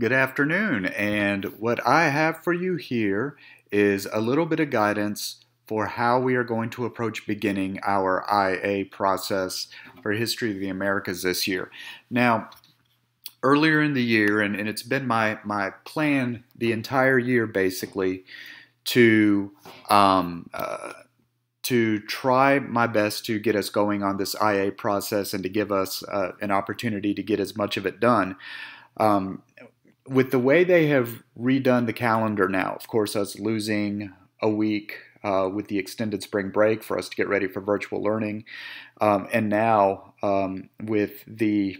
Good afternoon, and what I have for you here is a little bit of guidance for how we are going to approach beginning our IA process for History of the Americas this year. Now, earlier in the year, and, and it's been my, my plan the entire year basically to um, uh, to try my best to get us going on this IA process and to give us uh, an opportunity to get as much of it done. Um, with the way they have redone the calendar now, of course, us losing a week uh, with the extended spring break for us to get ready for virtual learning, um, and now um, with the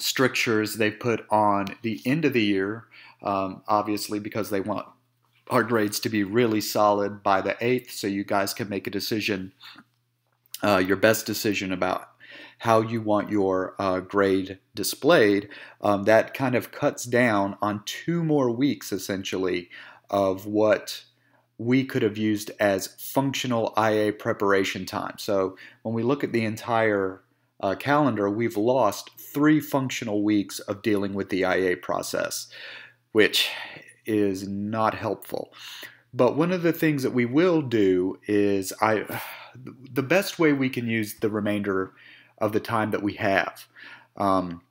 strictures they put on the end of the year, um, obviously because they want our grades to be really solid by the 8th so you guys can make a decision, uh, your best decision about how you want your uh, grade displayed. Um, that kind of cuts down on two more weeks essentially of what we could have used as functional IA preparation time. So when we look at the entire uh, calendar, we've lost three functional weeks of dealing with the IA process, which is not helpful. But one of the things that we will do is I the best way we can use the remainder of the time that we have um,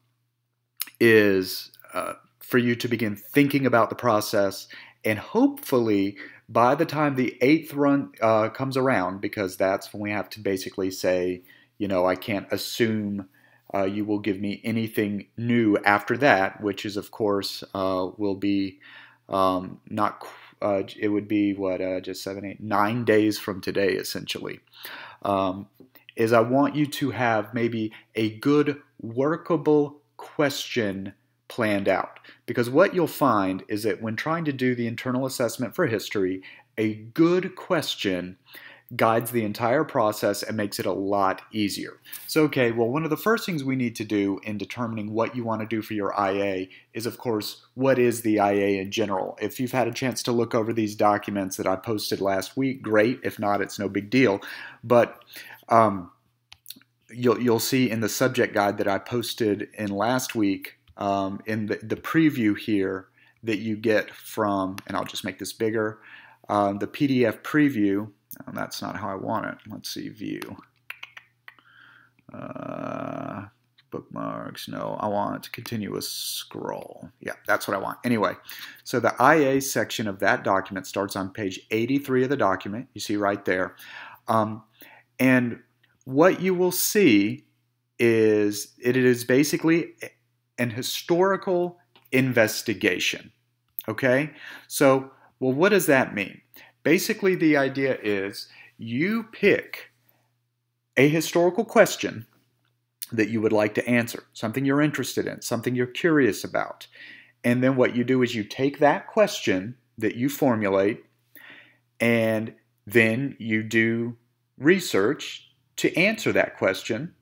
is uh, for you to begin thinking about the process and hopefully by the time the eighth run uh, comes around because that's when we have to basically say you know i can't assume uh, you will give me anything new after that which is of course uh, will be um, not uh, it would be what uh, just seven, eight, nine days from today, essentially. Um, is I want you to have maybe a good workable question planned out because what you'll find is that when trying to do the internal assessment for history, a good question guides the entire process and makes it a lot easier. So, okay, well, one of the first things we need to do in determining what you want to do for your IA is, of course, what is the IA in general? If you've had a chance to look over these documents that I posted last week, great. If not, it's no big deal. But um, you'll, you'll see in the subject guide that I posted in last week, um, in the, the preview here that you get from, and I'll just make this bigger, um, the PDF preview and that's not how I want it. Let's see, view. Uh, bookmarks, no, I want continuous scroll. Yeah, that's what I want. Anyway, so the IA section of that document starts on page 83 of the document. You see right there. Um, and what you will see is it is basically an historical investigation. Okay? So, well, what does that mean? Basically, the idea is you pick a historical question that you would like to answer, something you're interested in, something you're curious about. And then what you do is you take that question that you formulate and then you do research to answer that question,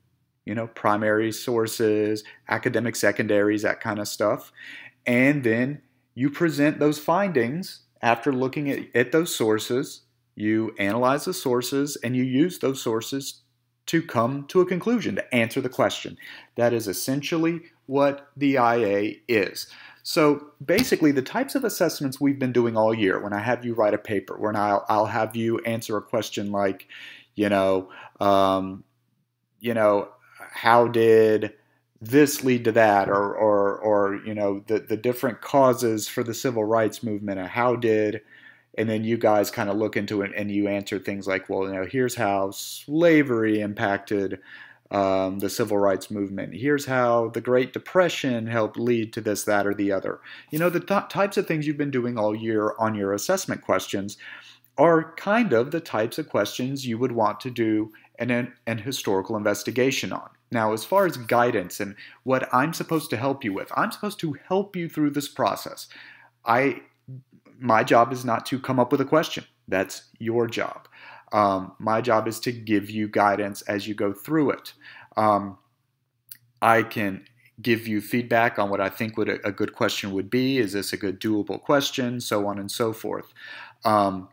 you know, primary sources, academic secondaries, that kind of stuff. And then you present those findings after looking at, at those sources, you analyze the sources and you use those sources to come to a conclusion, to answer the question. That is essentially what the IA is. So basically, the types of assessments we've been doing all year, when I have you write a paper, when I'll, I'll have you answer a question like, you know, um, you know, how did this lead to that or or or you know the the different causes for the civil rights movement and how did and then you guys kind of look into it and you answer things like well you know here's how slavery impacted um, the civil rights movement. Here's how the great depression helped lead to this that or the other. You know the th- types of things you've been doing all year on your assessment questions are kind of the types of questions you would want to do an, an historical investigation on now, as far as guidance and what I'm supposed to help you with, I'm supposed to help you through this process. I my job is not to come up with a question. That's your job. Um, my job is to give you guidance as you go through it. Um, I can give you feedback on what I think would a, a, good question would be. Is this a good doable question? So on and so forth. Um,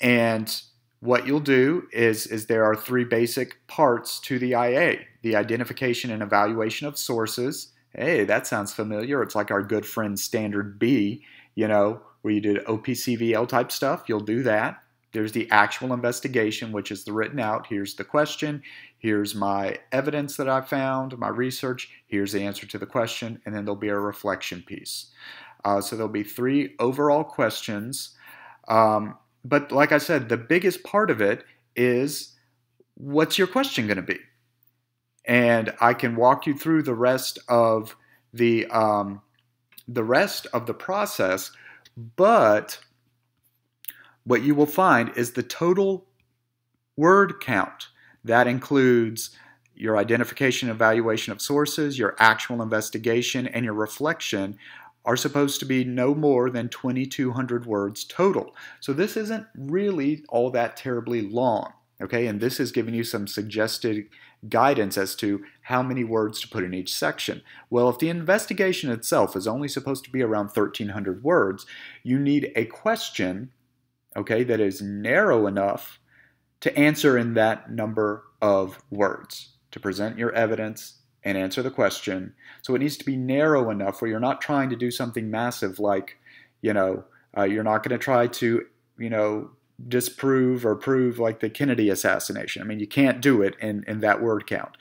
and what you'll do is, is there are three basic parts to the IA the identification and evaluation of sources, Hey, that sounds familiar. It's like our good friend Standard B, you know, where you did OPCVL type stuff. You'll do that. There's the actual investigation, which is the written out. Here's the question. Here's my evidence that I found, my research. Here's the answer to the question. And then there'll be a reflection piece. Uh, so there'll be three overall questions. Um, but like I said, the biggest part of it is what's your question going to be? And I can walk you through the rest of the um, the rest of the process, but what you will find is the total word count. That includes your identification evaluation of sources, your actual investigation, and your reflection are supposed to be no more than 2,200 words total. So this isn't really all that terribly long, okay? And this is giving you some suggested guidance as to how many words to put in each section. Well, if the investigation itself is only supposed to be around 1,300 words, you need a question, okay, that is narrow enough to answer in that number of words, to present your evidence and answer the question. So it needs to be narrow enough where you're not trying to do something massive like, you know, uh, you're not going to try to, you know, disprove or prove like the Kennedy assassination. I mean, you can't do it in, in that word count.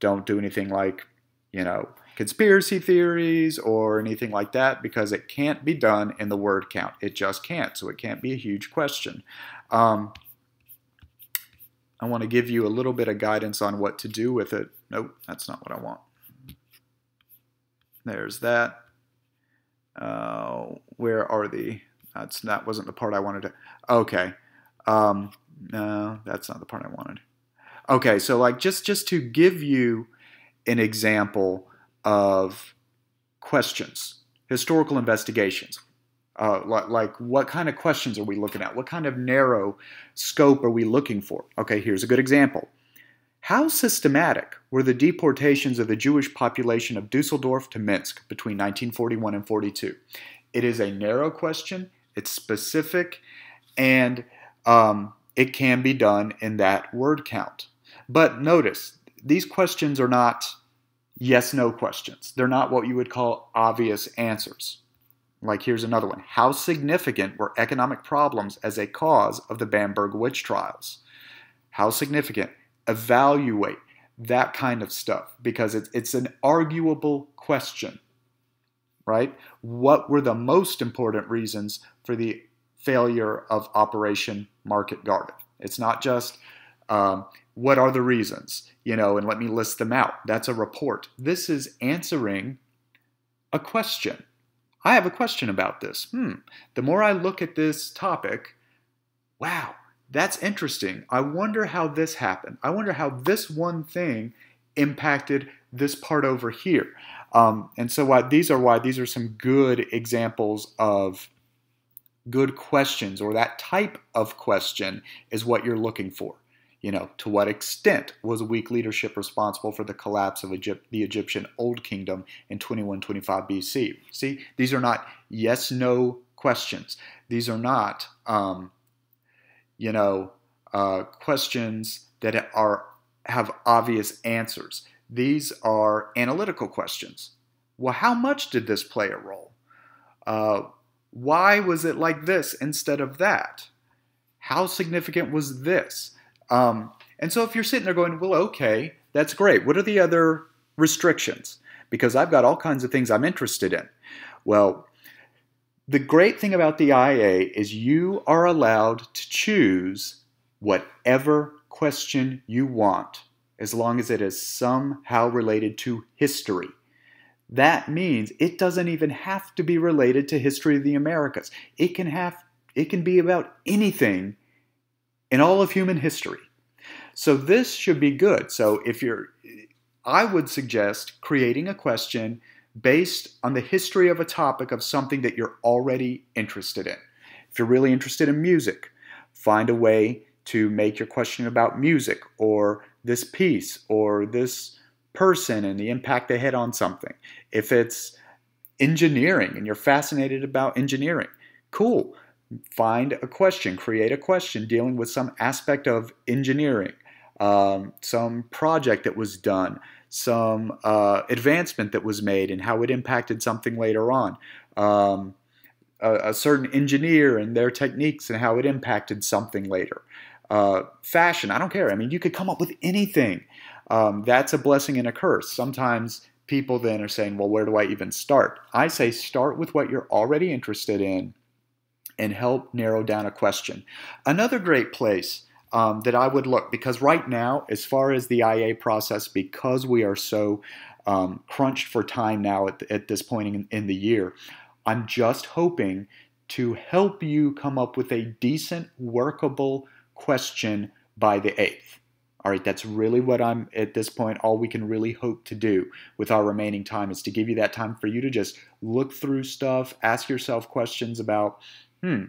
Don't do anything like, you know, conspiracy theories or anything like that because it can't be done in the word count. It just can't. So it can't be a huge question. Um, I want to give you a little bit of guidance on what to do with it. Nope, that's not what I want. There's that. Uh, where are the? That's that wasn't the part I wanted to. Okay, um, no, that's not the part I wanted. Okay, so like just just to give you an example of questions, historical investigations. Uh, like, like, what kind of questions are we looking at? What kind of narrow scope are we looking for? Okay, here's a good example. How systematic were the deportations of the Jewish population of Dusseldorf to Minsk between 1941 and 42? It is a narrow question, it's specific, and um, it can be done in that word count. But notice, these questions are not yes no questions. They're not what you would call obvious answers. Like here's another one. How significant were economic problems as a cause of the Bamberg witch trials? How significant? Evaluate that kind of stuff because it's, it's an arguable question, right? What were the most important reasons for the failure of Operation Market Garden? It's not just um, what are the reasons, you know, and let me list them out. That's a report. This is answering a question I have a question about this. Hmm, the more I look at this topic, wow, that's interesting. I wonder how this happened. I wonder how this one thing impacted this part over here. Um, and so why, these are why these are some good examples of good questions or that type of question is what you're looking for. You know, to what extent was weak leadership responsible for the collapse of Egypt, the Egyptian Old Kingdom in 2125 BC? See, these are not yes no questions. These are not, um, you know, uh, questions that are have obvious answers. These are analytical questions. Well, how much did this play a role? Uh, why was it like this instead of that? How significant was this? Um, and so if you're sitting there going, well, okay, that's great. What are the other restrictions? Because I've got all kinds of things I'm interested in. Well, the great thing about the IA is you are allowed to choose whatever question you want as long as it is somehow related to history. That means it doesn't even have to be related to history of the Americas. It can have it can be about anything in all of human history. So this should be good. So if you're, I would suggest creating a question based on the history of a topic of something that you're already interested in. If you're really interested in music, find a way to make your question about music or this piece or this person and the impact they had on something. If it's engineering and you're fascinated about engineering, cool find a question, create a question dealing with some aspect of engineering, um, some project that was done, some uh, advancement that was made and how it impacted something later on. Um, a, a, certain engineer and their techniques and how it impacted something later. Uh, fashion, I don't care. I mean, you could come up with anything. Um, that's a blessing and a curse. Sometimes people then are saying, well, where do I even start? I say start with what you're already interested in and help narrow down a question. Another great place um, that I would look, because right now, as far as the IA process, because we are so um, crunched for time now at, at this point in, in the year, I'm just hoping to help you come up with a decent, workable question by the 8th. All right, that's really what I'm at this point. All we can really hope to do with our remaining time is to give you that time for you to just look through stuff, ask yourself questions about, hmm,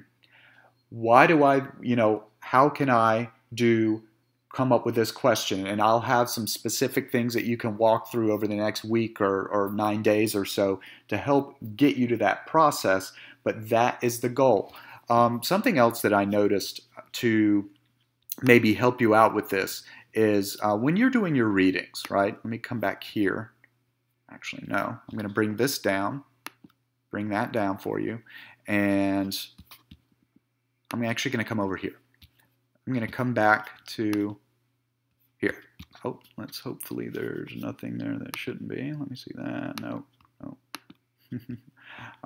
why do I, you know, how can I do come up with this question? And I'll have some specific things that you can walk through over the next week or, or nine days or so to help get you to that process. But that is the goal. Um, something else that I noticed to maybe help you out with this is uh, when you're doing your readings, right? Let me come back here. Actually, no. I'm going to bring this down, bring that down for you. And I'm actually going to come over here. I'm going to come back to here. Oh, let's hopefully there's nothing there that shouldn't be. Let me see that. No, no.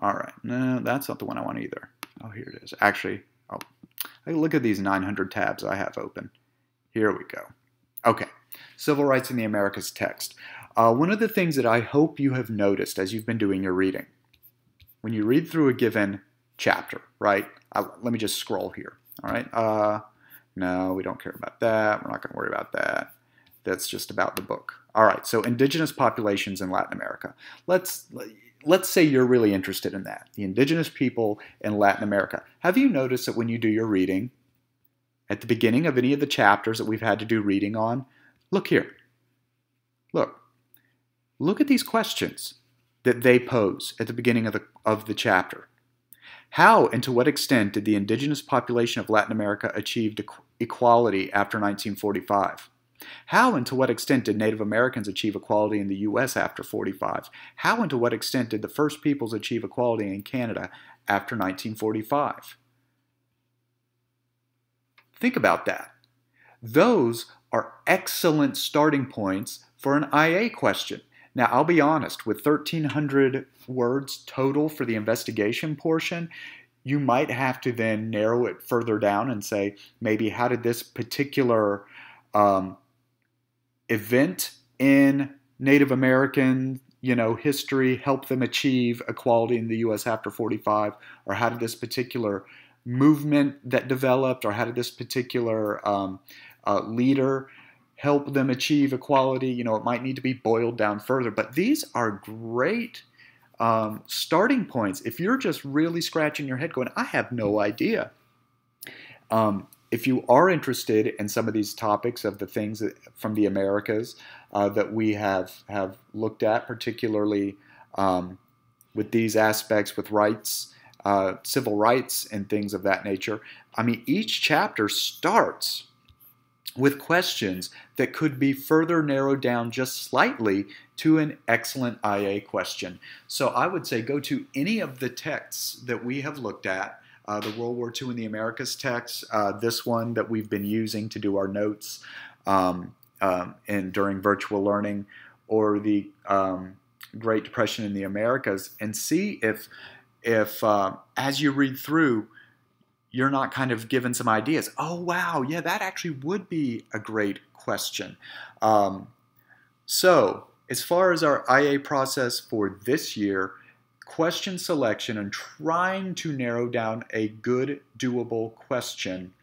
All right. No, that's not the one I want either. Oh, here it is. Actually, oh, look at these 900 tabs I have open. Here we go. Okay, Civil Rights in the Americas text. Uh, one of the things that I hope you have noticed as you've been doing your reading, when you read through a given chapter, right? Let me just scroll here. All right. Uh, no, we don't care about that. We're not going to worry about that. That's just about the book. All right. So indigenous populations in Latin America. Let's let's say you're really interested in that. The indigenous people in Latin America. Have you noticed that when you do your reading, at the beginning of any of the chapters that we've had to do reading on, look here. Look. Look at these questions that they pose at the beginning of the, of the chapter. How and to what extent did the indigenous population of Latin America achieve equality after 1945? How and to what extent did Native Americans achieve equality in the U.S. after 45? How and to what extent did the first peoples achieve equality in Canada after 1945? Think about that. Those are excellent starting points for an IA question. Now, I'll be honest, with 1,300 words total for the investigation portion, you might have to then narrow it further down and say, maybe how did this particular um, event in Native American you know history help them achieve equality in the U.S. after 45, or how did this particular movement that developed, or how did this particular um, uh, leader help them achieve equality? You know, it might need to be boiled down further, but these are great um, starting points. If you're just really scratching your head going, I have no idea. Um, if you are interested in some of these topics of the things that, from the Americas uh, that we have have looked at, particularly um, with these aspects with rights uh, civil rights and things of that nature. I mean, each chapter starts with questions that could be further narrowed down just slightly to an excellent IA question. So I would say go to any of the texts that we have looked at. Uh, the World War II in the Americas text, uh, this one that we've been using to do our notes um, um, and during virtual learning, or the um, Great Depression in the Americas, and see if if uh, as you read through, you're not kind of given some ideas. Oh, wow, yeah, that actually would be a great question. Um, so, as far as our IA process for this year, question selection and trying to narrow down a good, doable question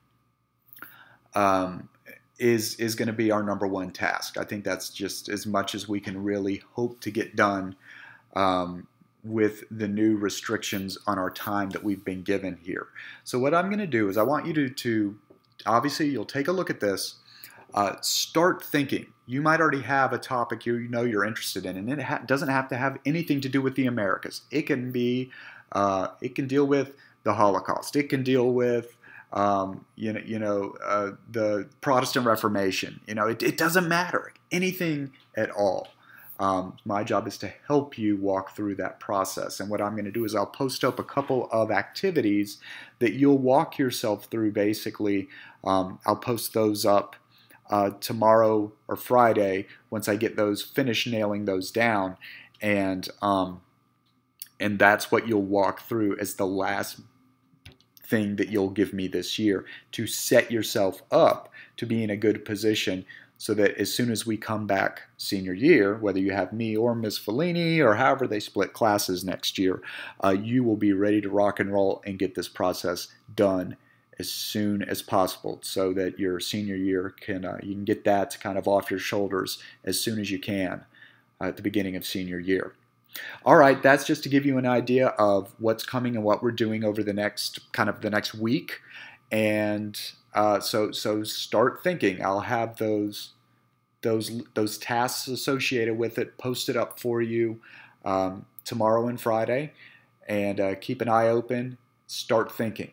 um, is is going to be our number one task. I think that's just as much as we can really hope to get done um, with the new restrictions on our time that we've been given here. So what I'm going to do is I want you to, to obviously you'll take a look at this, uh, start thinking. You might already have a topic you know you're interested in, and it ha doesn't have to have anything to do with the Americas. It can be, uh, it can deal with the Holocaust. It can deal with um, you know, you know, uh, the Protestant Reformation. You know, it, it doesn't matter anything at all. Um, my job is to help you walk through that process. And what I'm going to do is I'll post up a couple of activities that you'll walk yourself through basically. Um, I'll post those up uh, tomorrow or Friday once I get those finished nailing those down. And um, and that's what you'll walk through as the last thing that you'll give me this year to set yourself up to be in a good position so that as soon as we come back senior year, whether you have me or Ms. Fellini or however they split classes next year, uh, you will be ready to rock and roll and get this process done as soon as possible so that your senior year can uh, you can get that kind of off your shoulders as soon as you can uh, at the beginning of senior year. All right, that's just to give you an idea of what's coming and what we're doing over the next kind of the next week. And uh, so so start thinking. I'll have those those those tasks associated with it posted up for you um, tomorrow and Friday. And uh, keep an eye open. Start thinking.